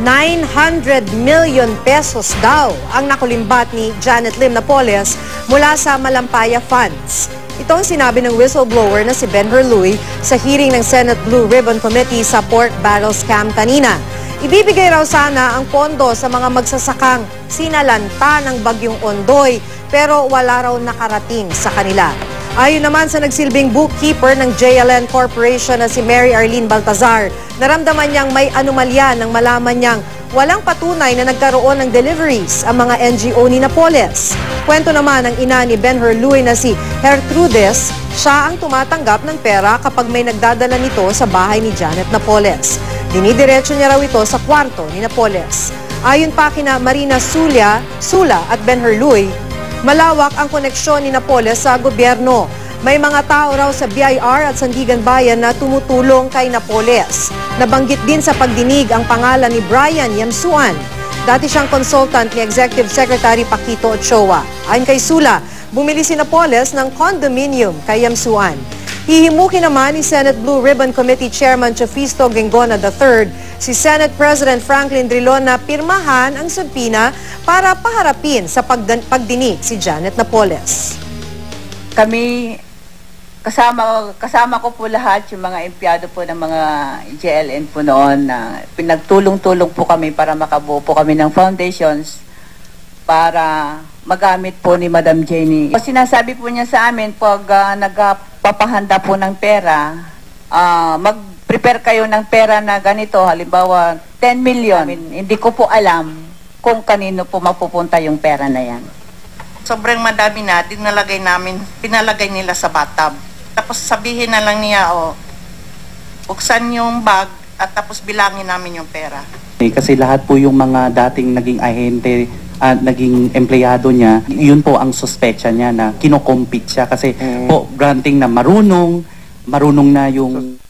900 million pesos daw ang nakulimbat ni Janet Lim Napoles mula sa Malampaya Funds. Ito ang sinabi ng whistleblower na si Ben Herluy sa hearing ng Senate Blue Ribbon Committee sa pork barrel scam kanina. Ibibigay raw sana ang pondo sa mga magsasakang sinalanta ng bagyong Ondoy pero wala raw nakarating sa kanila. Ayon naman sa nagsilbing bookkeeper ng JLN Corporation na si Mary Arlene Baltazar, naramdaman niyang may anomalya nang malaman niyang walang patunay na nagkaroon ng deliveries ang mga NGO ni Napoles. Kwento naman ng ina ni Ben Herluy na si Gertrudes, siya ang tumatanggap ng pera kapag may nagdadala nito sa bahay ni Janet Napoles. Dinidiretso niya raw ito sa kwarto ni Napoles. Ayon pa kina Marina Sulia, Sula at Ben Herluy, Malawak ang koneksyon ni Napoles sa gobyerno. May mga tao raw sa BIR at Sandigan Bayan na tumutulong kay Napoles. Nabanggit din sa pagdinig ang pangalan ni Brian Yamsuan. Dati siyang consultant ni Executive Secretary Paquito Ochoa. Ayon kay Sula, bumili si Napoles ng condominium kay Yamsuan. Hihimukin naman ni Senate Blue Ribbon Committee Chairman Chafisto Gengona III si Senate President Franklin Drilon na pirmahan ang subpina para paharapin sa pagdinig si Janet Napoles. kami kasama kasama ko po lahat yung mga empleyado po ng mga JLN po noon na pinagtulong-tulong po kami para makabuo po kami ng foundations para magamit po ni Madam Jenny. Sinasabi po niya sa amin pag ah, nagpapahanda po ng pera, ah, mag-prepare kayo ng pera na ganito, halimbawa 10 million. I mean, hindi ko po alam kung kanino po mapupunta yung pera na yan. sobrang madami na, dinalagay namin, pinalagay nila sa bathtub. Tapos sabihin na lang niya, oh, buksan yung bag at tapos bilangin namin yung pera. Kasi lahat po yung mga dating naging ahente at naging empleyado niya, yun po ang suspecha niya na kinocompete siya kasi po granting na marunong, marunong na yung